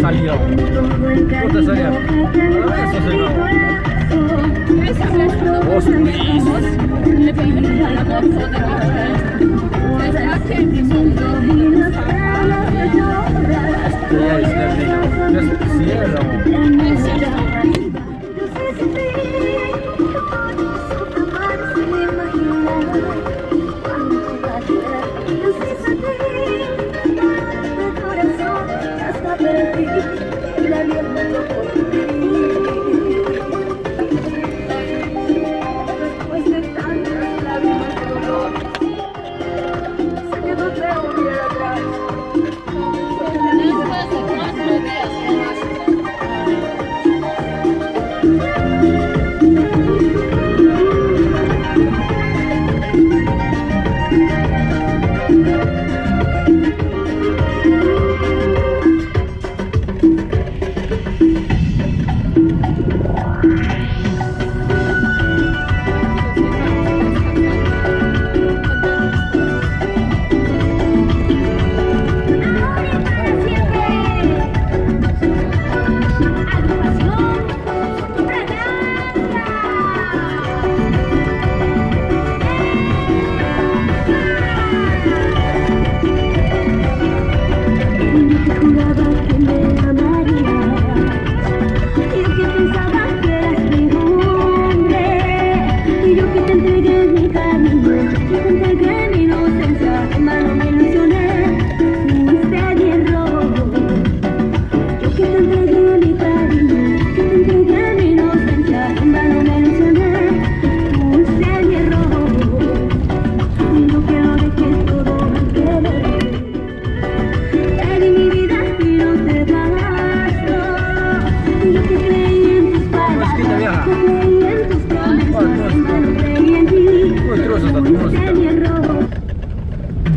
salía. Puta Le pedimos a la voz de la Dat niet. Dat is Sierra.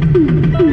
Ahí